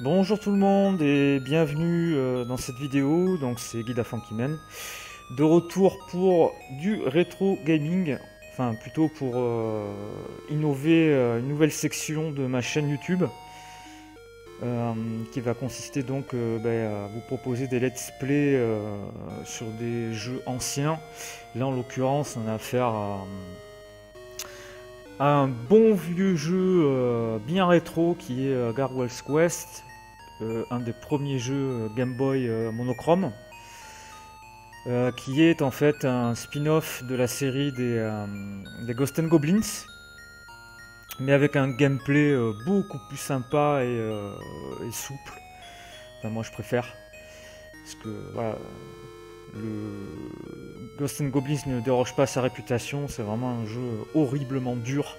Bonjour tout le monde et bienvenue euh, dans cette vidéo, donc c'est Guida Funkyman. De retour pour du rétro gaming, enfin plutôt pour euh, innover euh, une nouvelle section de ma chaîne YouTube. qui va consister donc ben, à vous proposer des let's play sur des jeux anciens. Là en l'occurrence on a affaire à un bon vieux jeu bien rétro qui est Gargoyle's Quest euh, un des premiers jeux euh, Game Boy euh, monochrome, qui est en fait un spin-off de la série des, Ghost and Goblins, mais avec un gameplay beaucoup plus sympa et, souple. Moi je préfère. Parce que le Ghost and Goblins ne déroge pas sa réputation, c'est vraiment un jeu horriblement dur.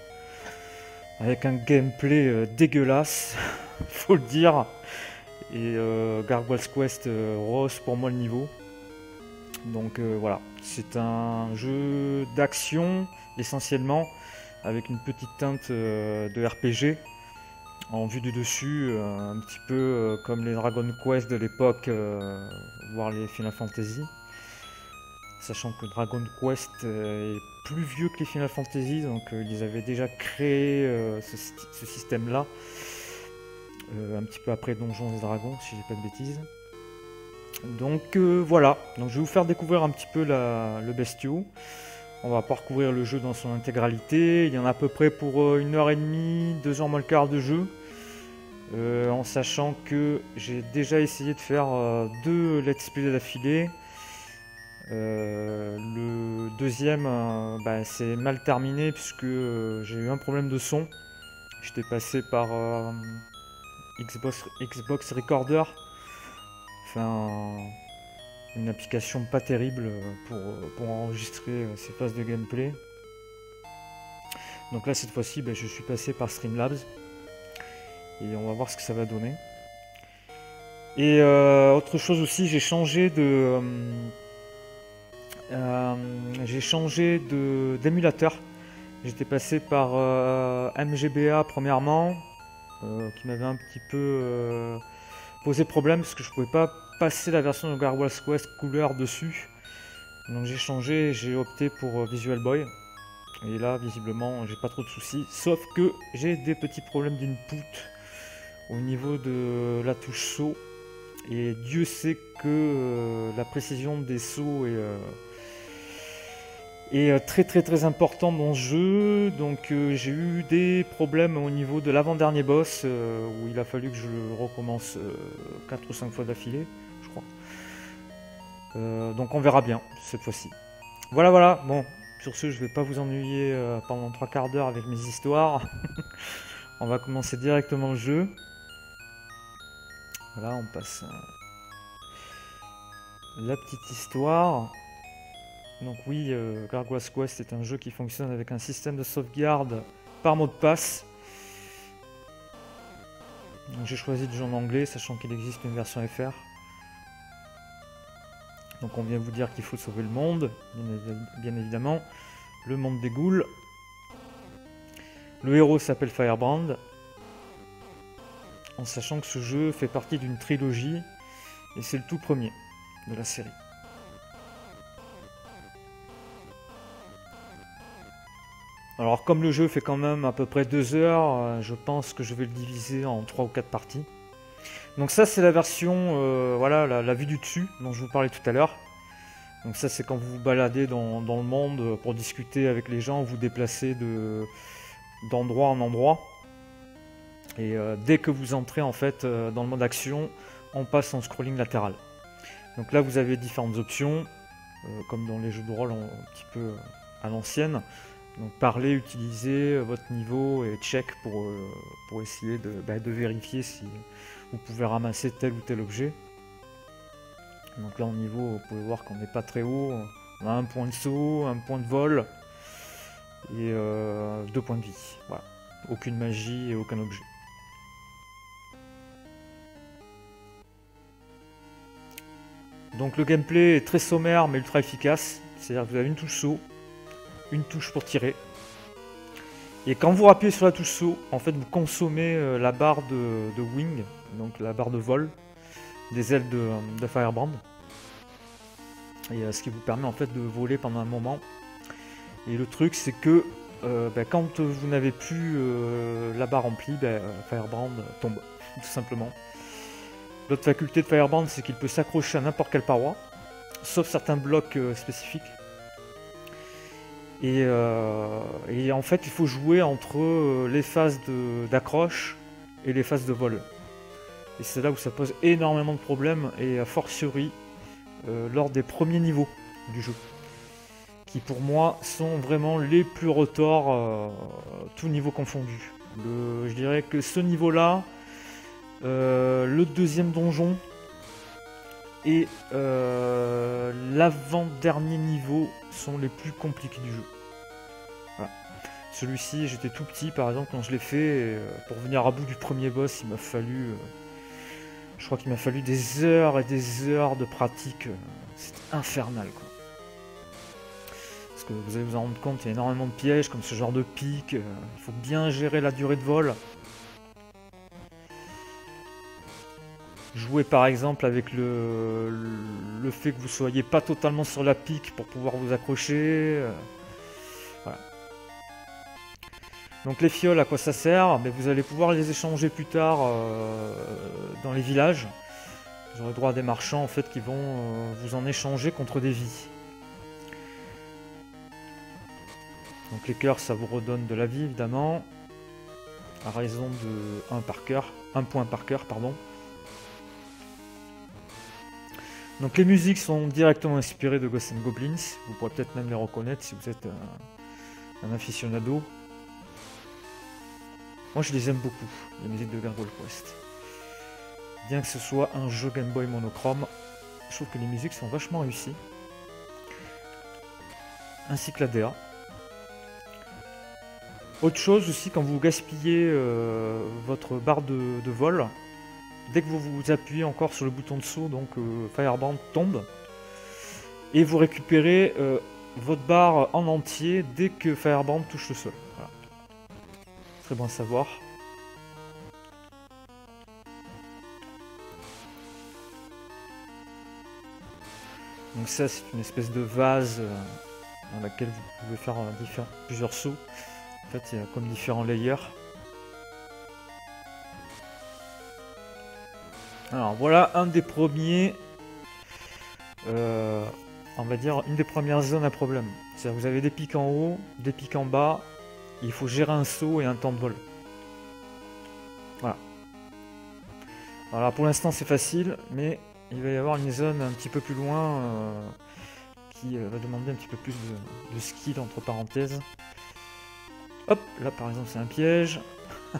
Avec un gameplay dégueulasse, faut le dire. Et euh, Gargoyle's Quest euh, rose pour moi le niveau. Donc euh, voilà, c'est un jeu d'action essentiellement, avec une petite teinte de RPG en vue du dessus, un petit peu comme les Dragon Quest de l'époque, voire les Final Fantasy. Sachant que Dragon Quest est plus vieux que les Final Fantasy, donc ils avaient déjà créé ce système-là. Euh, un petit peu après Donjons et Dragons, si j'ai pas de bêtises. Donc euh, voilà, donc je vais vous faire découvrir un petit peu le bestiau. On va parcourir le jeu dans son intégralité. Il y en a à peu près pour euh, une heure et demie, deux heures moins le quart de jeu. en sachant que j'ai déjà essayé de faire deux let's play d'affilée. Le deuxième, bah, c'est mal terminé puisque j'ai eu un problème de son. J'étais passé par Xbox, Xbox Recorder. Enfin, une application pas terrible pour, pour enregistrer ces phases de gameplay. Donc là, cette fois-ci, ben, je suis passé par Streamlabs. Et on va voir ce que ça va donner. Et euh, autre chose aussi, j'ai changé de... Euh, euh, j'ai changé d'émulateur. J'étais passé par MGBA premièrement, euh, qui m'avait un petit peu euh, posé problème parce que je pouvais pas passer la version de Gargoyle's Quest couleur dessus. Donc j'ai changé, j'ai opté pour euh, Visual Boy. Et là, visiblement, j'ai pas trop de soucis. Sauf que j'ai des petits problèmes d'input au niveau de la touche saut. Et Dieu sait que la précision des sauts est, euh, très très très important dans ce jeu. Donc euh, j'ai eu des problèmes au niveau de l'avant-dernier boss euh, où il a fallu que je le recommence 4 ou 5 fois d'affilée, je crois. donc on verra bien cette fois-ci. Voilà voilà, bon, sur ce je vais pas vous ennuyer pendant 3 quarts d'heure avec mes histoires. on va commencer directement le jeu. Voilà, on passe la petite histoire. Donc oui, euh, Quest est un jeu qui fonctionne avec un système de sauvegarde par mot de passe. J'ai choisi de jouer en anglais, sachant qu'il existe une version FR. Donc on vient vous dire qu'il faut sauver le monde, bien évidemment. Le monde des ghouls. Le héros s'appelle Firebrand. En sachant que ce jeu fait partie d'une trilogie, et c'est le tout premier de la série. Alors comme le jeu fait quand même à peu près 2 heures, euh, je pense que je vais le diviser en 3 ou 4 parties. Donc ça c'est la version, euh, voilà, la, vue du dessus dont je vous parlais tout à l'heure. Donc ça c'est quand vous vous baladez dans, le monde pour discuter avec les gens, vous déplacez d'endroit en endroit. Et euh, dès que vous entrez en fait dans le mode action, on passe en scrolling latéral. Donc là vous avez différentes options, comme dans les jeux de rôle un petit peu à l'ancienne. Donc parler, utiliser euh, votre niveau et check pour, euh, pour essayer bah, de, vérifier si vous pouvez ramasser tel ou tel objet. Donc là au niveau, vous pouvez voir qu'on n'est pas très haut. On a un point de saut, un point de vol et euh, deux points de vie. Voilà. Aucune magie et aucun objet. Donc le gameplay est très sommaire mais ultra efficace. C'est-à-dire que vous avez une touche saut, une touche pour tirer. Et quand vous appuyez sur la touche saut, en fait vous consommez euh, la barre de, wing, donc la barre de vol, des ailes de, Firebrand. Et ce qui vous permet en fait de voler pendant un moment. Et le truc c'est que ben, quand vous n'avez plus la barre remplie, ben, Firebrand tombe, tout simplement. L'autre faculté de Firebrand c'est qu'il peut s'accrocher à n'importe quelle paroi, sauf certains blocs spécifiques. Euh, et, en fait, il faut jouer entre euh, les phases d'accroche et les phases de vol. Et c'est là où ça pose énormément de problèmes, et a fortiori euh, lors des premiers niveaux du jeu. Qui pour moi sont vraiment les plus retors, tout niveau confondu. je dirais que ce niveau-là, le deuxième donjon et l'avant-dernier niveau sont les plus compliqués du jeu. Celui-ci, j'étais tout petit par exemple quand je l'ai fait. Euh, pour venir à bout du premier boss, il m'a fallu. Euh, je crois qu'il m'a fallu des heures et des heures de pratique. Euh, c'est infernal quoi. Parce que vous allez vous en rendre compte, il y a énormément de pièges comme ce genre de pic. Il faut bien gérer la durée de vol. Jouer par exemple avec le, fait que vous soyez pas totalement sur la pique pour pouvoir vous accrocher. Voilà. Donc les fioles, à quoi ça sert? Mais Vous allez pouvoir les échanger plus tard euh, dans les villages. Vous aurez droit à des marchands en fait qui vont euh, vous en échanger contre des vies. Donc les cœurs, ça vous redonne de la vie évidemment. À raison de 1 par cœur, 1 point par cœur, pardon. Donc les musiques sont directement inspirées de Ghosts Goblins. Vous pourrez peut-être même les reconnaître si vous êtes un, aficionado. Moi je les aime beaucoup, les musiques de Gargoyle Quest. Bien que ce soit un jeu Game Boy monochrome, je trouve que les musiques sont vachement réussies. Ainsi que la DA. Autre chose aussi, quand vous gaspillez euh, votre barre de vol, dès que vous vous appuyez encore sur le bouton de saut, donc euh, tombe. Et vous récupérez euh, votre barre en entier dès que Fireband touche le sol. Très bon à savoir. Donc ça c'est une espèce de vase euh, dans laquelle vous pouvez faire plusieurs sauts. En fait il y a comme différents layers. Alors voilà un des premiers, euh, on va dire une des premières zones à problème. C'est-à-dire vous avez des pics en haut, des pics en bas, il faut gérer un saut et un temps de vol. Voilà. Alors pour l'instant c'est facile, mais il va y avoir une zone un petit peu plus loin euh, qui euh, va demander un petit peu plus de, de skill entre parenthèses. Hop, là par exemple c'est un piège.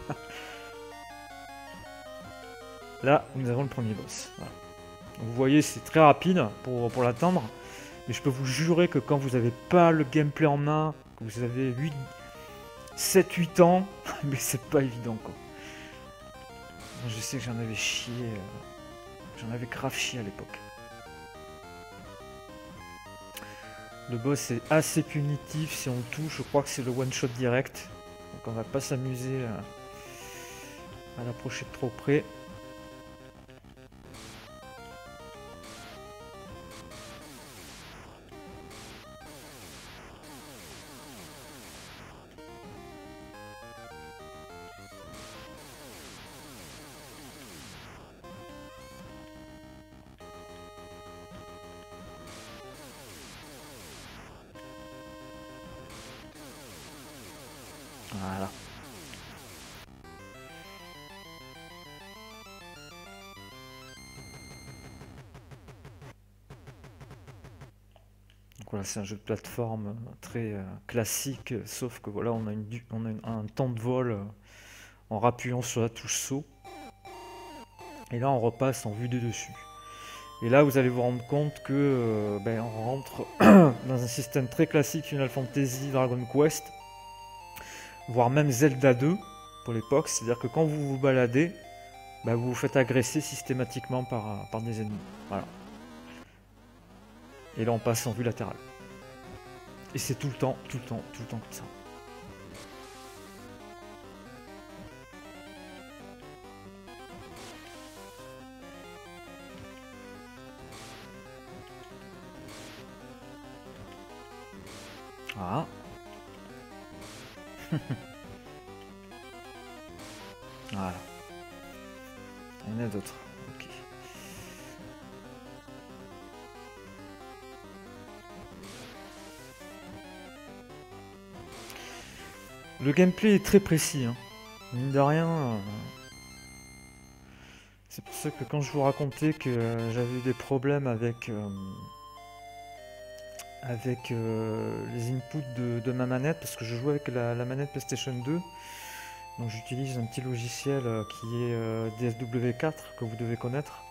Là, nous avons le premier boss. vous voyez, c'est très rapide pour, pour l'atteindre. Mais je peux vous jurer que quand vous n'avez pas le gameplay en main, que vous avez 8, 7-8 ans, mais c'est pas évident quoi. Je sais que j'en avais chié. Euh, j'en avais grave chié à l'époque. Le boss est assez punitif si on touche, je crois que c'est le one shot direct. Donc on va pas s'amuser à l'approcher de trop près. Voilà. Donc voilà, c'est un jeu de plateforme très euh, classique, sauf que voilà, on a, une, on a un temps de vol euh, en rappuyant sur la touche saut. Et là, on repasse en vue de dessus. Et là, vous allez vous rendre compte que euh, ben, on rentre dans un système très classique Final Fantasy Dragon Quest, voire même Zelda 2 pour l'époque, c'est-à-dire que quand vous vous baladez, bah, vous vous faites agresser systématiquement par, euh, par des ennemis. Voilà. Et là on passe en vue latérale. Et c'est tout le temps, tout le temps, tout le temps comme ça. Ah. voilà. Il y en a d'autres. Ok. Le gameplay est très précis. Hein. Mine de rien. euh, C'est pour ça que quand je vous racontais que euh, j'avais eu des problèmes avec. euh, avec euh, les inputs de, ma manette, parce que je joue avec la, manette PlayStation 2. Donc j'utilise un petit logiciel euh, qui est euh, DSW4 que vous devez connaître.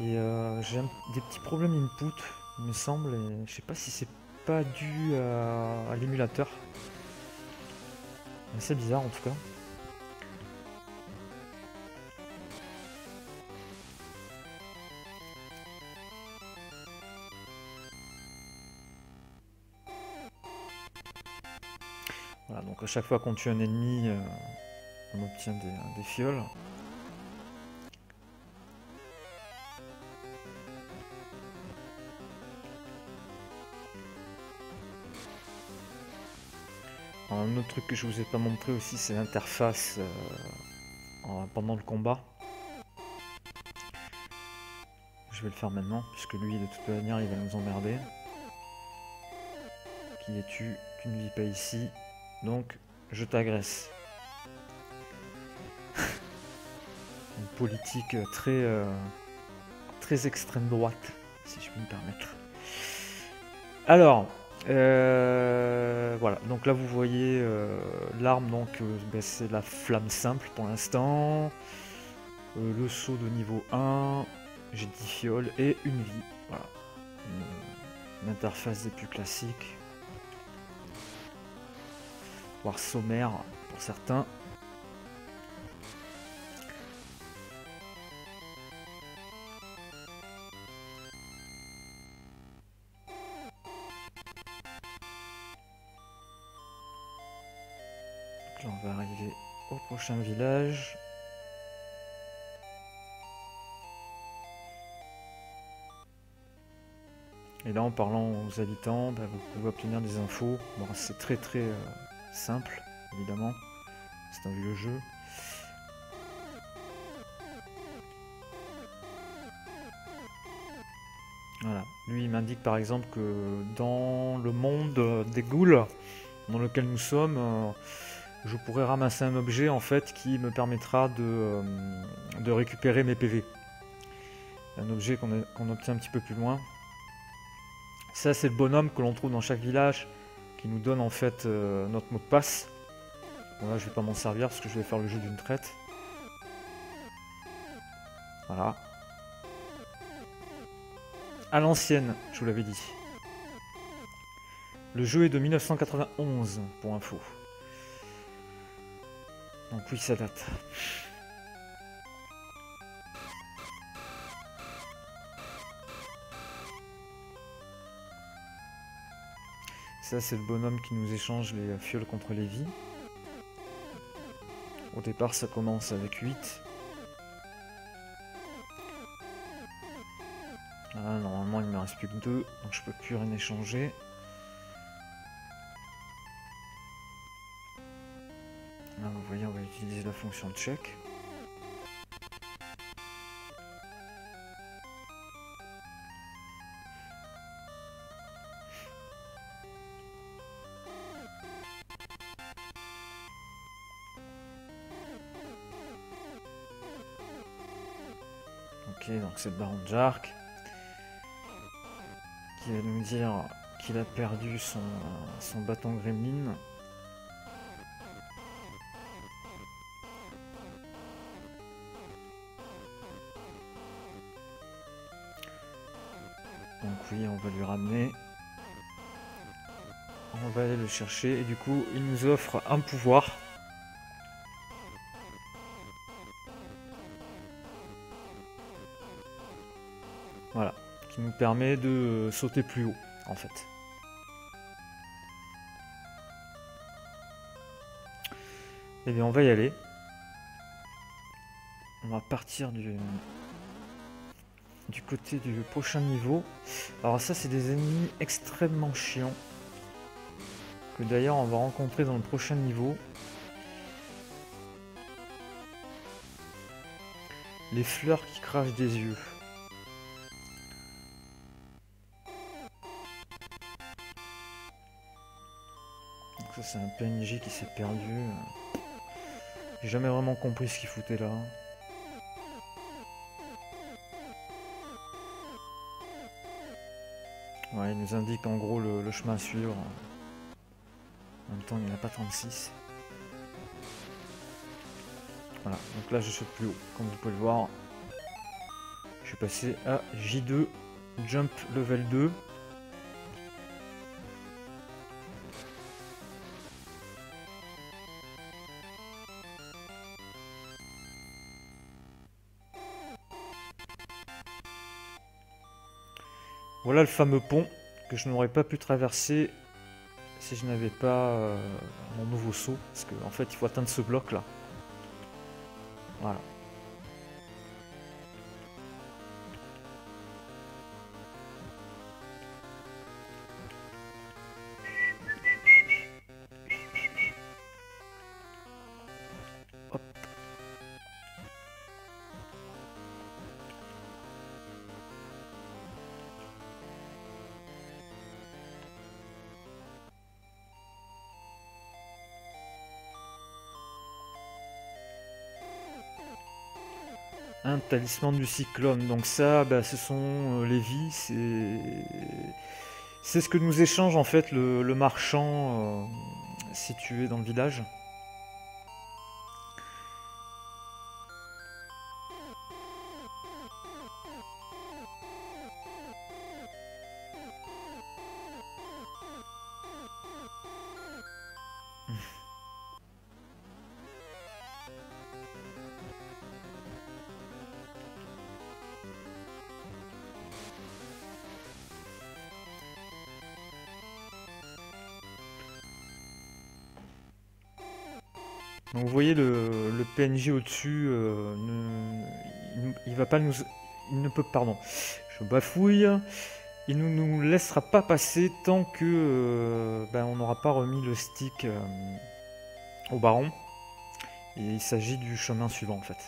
Et j'ai des petits problèmes input, il me semble, et je sais pas si c'est pas dû à, l'émulateur. C'est bizarre en tout cas. Voilà, donc à chaque fois qu'on tue un ennemi, euh, on obtient des, fioles. Un autre truc que je vous ai pas montré aussi, c'est l'interface euh, en- pendant le combat. Je vais le faire maintenant, puisque lui, de toute manière, il va nous emmerder. Qui es-tu Tu ne vis pas ici, donc je t'agresse. Une politique très, euh, très extrême droite, si je puis me permettre. Alors, euh, voilà, donc là vous voyez euh, l'arme, donc euh, ben, c'est la flamme simple pour l'instant. Le saut de niveau 1, j'ai 10 fioles et une vie. Voilà. Une, une interface des plus classiques. Voire sommaire pour certains. Donc là, on va arriver au prochain village. Et là, en parlant aux habitants, bah, vous pouvez obtenir des infos. C'est très très euh, simple, évidemment. C'est un vieux jeu. Voilà. Lui, il m'indique par exemple que dans le monde euh, des ghouls dans lequel nous sommes, euh, je pourrais ramasser un objet en fait qui me permettra de, euh, récupérer mes PV. Un objet qu'on obtient un petit peu plus loin. Ça, c'est le bonhomme que l'on trouve dans chaque village qui nous donne en fait euh, notre mot de passe. Bon, là, je vais pas m'en servir parce que je vais faire le jeu d'une traite. Voilà. À l'ancienne, je vous l'avais dit. Le jeu est de 1991, pour info. Donc oui, ça date. Ça, c'est le bonhomme qui nous échange les fioles contre les vies. Au départ, ça commence avec 8. Ah, normalement, il ne me reste plus que 2, donc je peux plus rien échanger. Là, vous voyez, on va utiliser la fonction check. C'est baron Jark qui va nous dire qu'il a perdu son, son bâton gremlin. Donc oui, on va lui ramener. On va aller le chercher et du coup, il nous offre un pouvoir. Voilà, qui nous permet de sauter plus haut, en fait. Eh bien, on va y aller. On va partir du, du côté du prochain niveau. Alors ça, c'est des ennemis extrêmement chiants. Que d'ailleurs, on va rencontrer dans le prochain niveau. Les fleurs qui crachent des yeux. C'est un PNJ qui s'est perdu. J'ai jamais vraiment compris ce qu'il foutait là. Ouais, il nous indique en gros le, chemin à suivre. En même temps, il n'y en a pas 36. Voilà, donc là je saute plus haut, comme vous pouvez le voir. Je suis passé à J2, Jump Level 2. Voilà le fameux pont que je n'aurais pas pu traverser si je n'avais pas euh, mon nouveau saut. Parce qu'en en fait, il faut atteindre ce bloc là. Voilà. Un talisman du cyclone. Donc ça, bah, ce sont euh, les vies. C'est ce que nous échange en fait le, marchand euh, situé dans le village. Donc vous voyez le, PNJ au-dessus, euh, il, va pas nous, il ne peut, pardon, je bafouille, il ne nous, laissera pas passer tant que euh, ben, on n'aura pas remis le stick euh, au baron. Et il s'agit du chemin suivant en fait.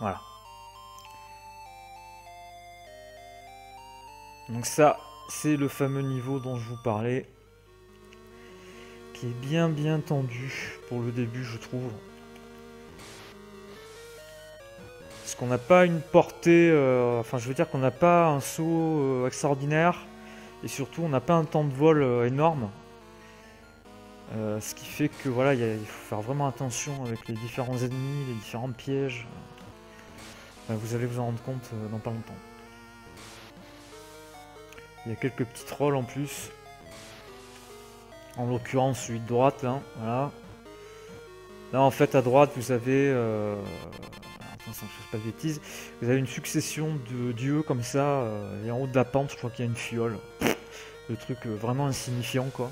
Voilà. Donc ça, c'est le fameux niveau dont je vous parlais bien bien tendu pour le début, je trouve. Parce qu'on n'a pas une portée, euh, enfin je veux dire qu'on n'a pas un saut euh, extraordinaire, et surtout on n'a pas un temps de vol euh, énorme. ce qui fait que voilà, il faut faire vraiment attention avec les différents ennemis, les différents pièges. vous allez vous en rendre compte dans pas longtemps. Il y a quelques petits trolls en plus. En l'occurrence, celui de droite, là. Voilà. Là, en fait, à droite, vous avez... Euh... Je ne pas de bêtises. Vous avez une succession de dieux comme ça. Euh, et en haut de la pente, je crois qu'il y a une fiole. le truc euh, vraiment insignifiant, quoi.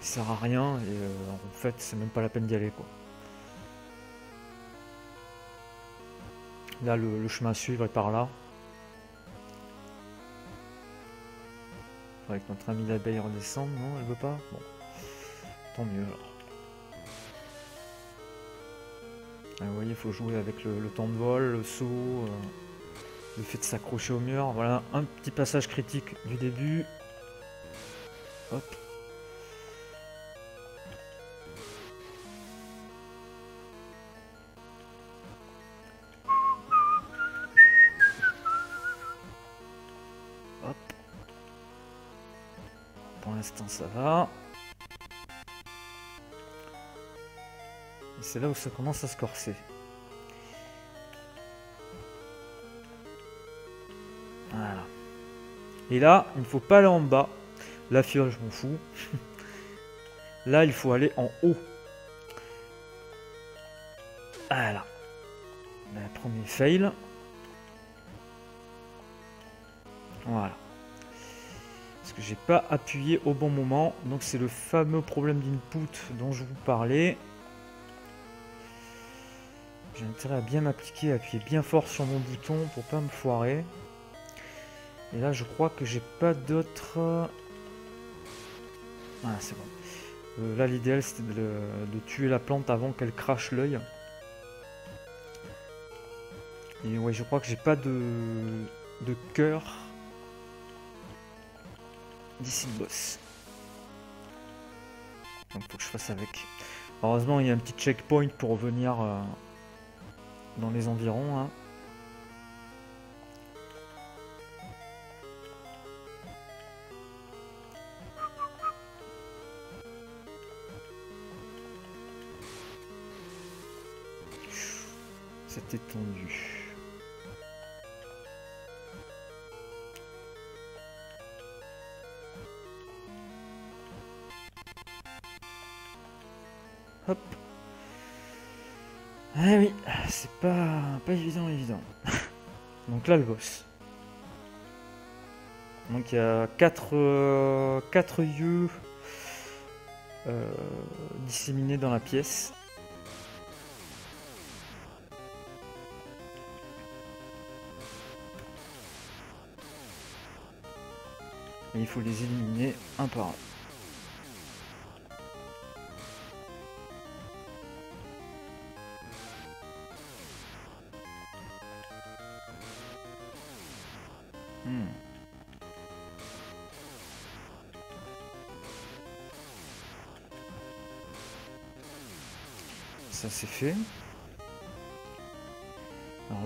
Il sert à rien. Et euh, en fait, c'est même pas la peine d'y aller, quoi. Là, le chemin à suivre est par là. Avec notre ami l'abeille redescendre, non? Elle veut pas? Bon. Tant mieux alors. Ah, vous voyez, il faut jouer avec le, temps de vol, le saut, euh, le fait de s'accrocher au mur. Voilà, un petit passage critique du début. Hop. Ça va. C'est là où ça commence à se corser. Voilà. Et là, il ne faut pas aller en bas. La fiole, je m'en fous. là, il faut aller en haut. Voilà. Premier fail. J'ai pas appuyé au bon moment. Donc c'est le fameux problème d'input dont je vous parlais. J'ai intérêt à bien m'appliquer, appuyer bien fort sur mon bouton pour pas me foirer. Et là, je crois que j'ai pas d'autres... Ah, c'est bon. Euh, là, l'idéal, c'était de, tuer la plante avant qu'elle crache l'œil. Et ouais, je crois que j'ai pas de, de cœur d'ici le boss. Donc, faut que je fasse avec. Heureusement, il y a un petit checkpoint pour revenir euh, dans les environs. Hein. C'est étendu. Ah oui, c'est pas, pas évident, évident. Donc là, le boss. Donc il y a 4 quatre, yeux euh, disséminés dans la pièce. Il faut les éliminer un par un. Alors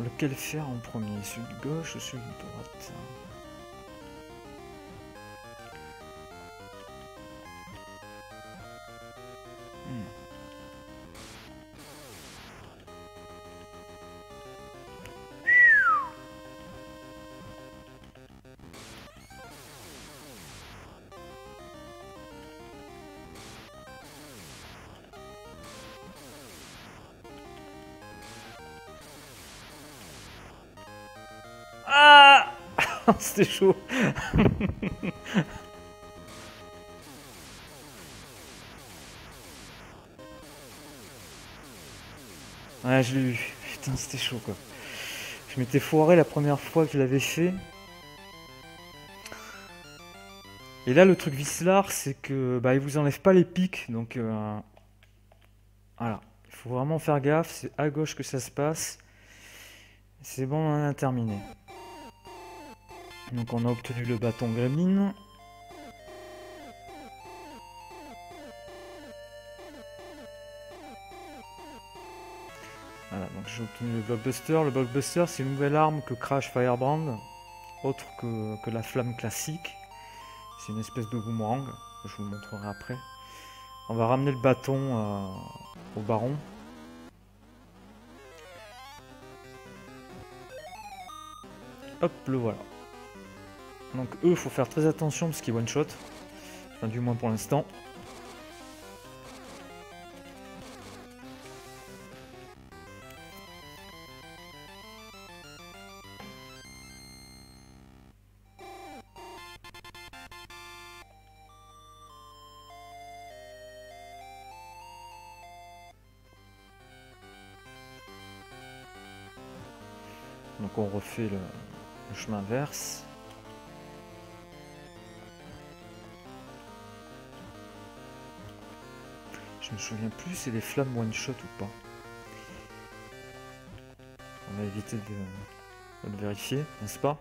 lequel faire en premier? Celui de gauche ou celui de droite? C'était chaud. ouais, je l'ai eu. Putain, c'était chaud quoi. Je m'étais foiré la première fois que je l'avais fait. Et là, le truc Vislar, c'est que bah, il vous enlève pas les pics, donc euh, voilà. Il faut vraiment faire gaffe. C'est à gauche que ça se passe. C'est bon, on a terminé. Donc on a obtenu le bâton gremlin. Voilà, donc j'ai obtenu le blockbuster. Le blockbuster c'est une nouvelle arme que Crash Firebrand, autre que, la flamme classique. C'est une espèce de boomerang, je vous le montrerai après. On va ramener le bâton euh, au baron. Hop, le voilà. Donc eux, faut faire très attention parce qu'ils one-shot. Du moins pour l'instant. Donc on refait le chemin inverse. Me souviens plus c'est des flammes one shot ou pas. On va éviter de vérifier, n'est-ce pas?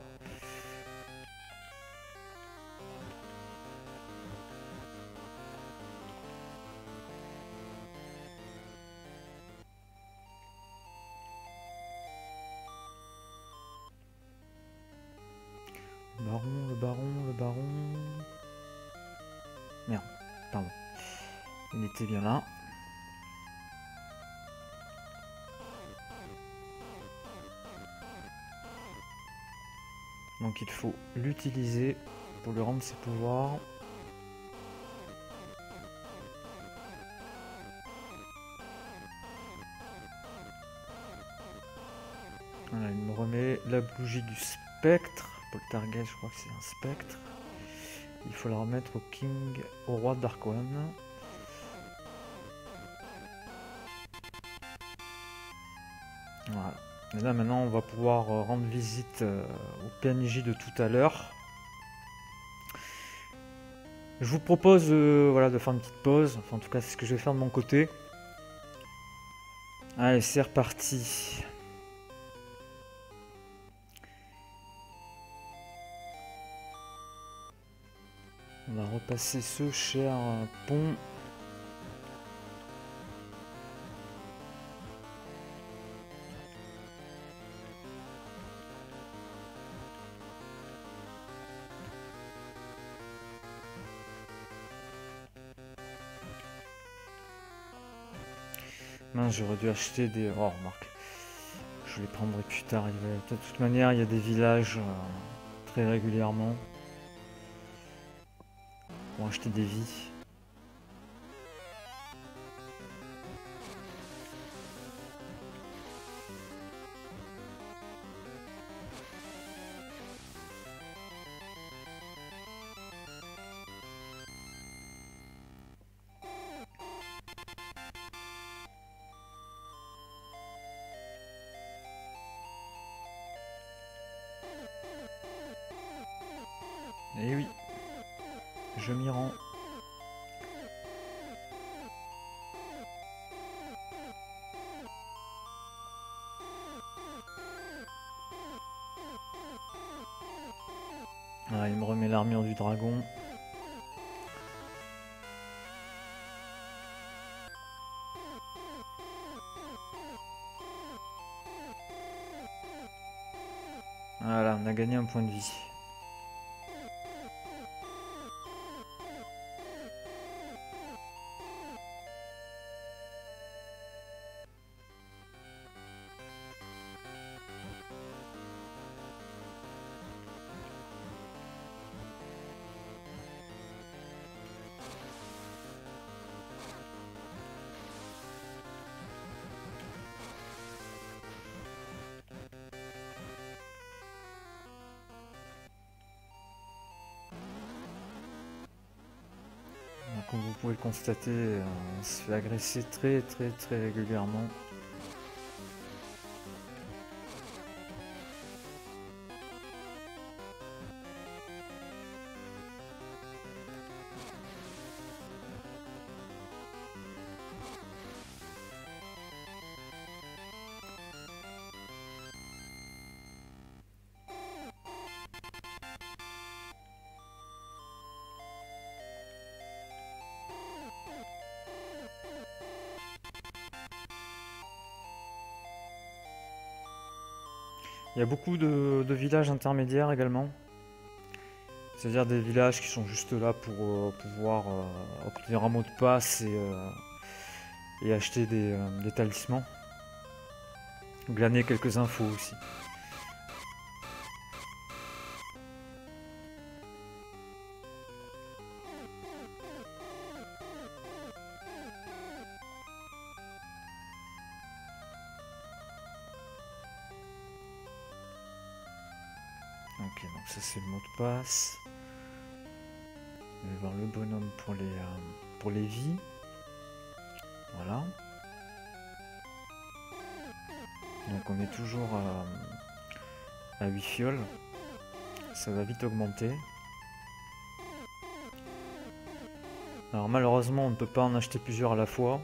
Donc il faut l'utiliser pour lui rendre ses pouvoirs. Voilà, il me remet la bougie du spectre. Poltergeist, je crois que c'est un spectre. Il faut la remettre au King, au roi Dark Et là maintenant on va pouvoir euh, rendre visite euh, au PNJ de tout à l'heure. Je vous propose euh, voilà, de faire une petite pause, enfin en tout cas c'est ce que je vais faire de mon côté. Allez c'est reparti. On va repasser ce cher pont. J'aurais dû acheter des... Oh, remarque. Je les prendrai plus tard. De toute manière, il y a des villages euh, très régulièrement. Pour acheter des vies. Dragon. Voilà, on a gagné un point de vie. Constater, euh, on se fait agresser très très très régulièrement. Il y a beaucoup de, villages intermédiaires également. C'est-à-dire des villages qui sont juste là pour euh, pouvoir euh, obtenir un mot de passe et, euh, acheter des, des talismans. Glaner quelques infos aussi. Passe. On va voir le bonhomme pour les, euh, pour les vies. Voilà. Donc on est toujours à, à 8 fioles. Ça va vite augmenter. Alors malheureusement on ne peut pas en acheter plusieurs à la fois.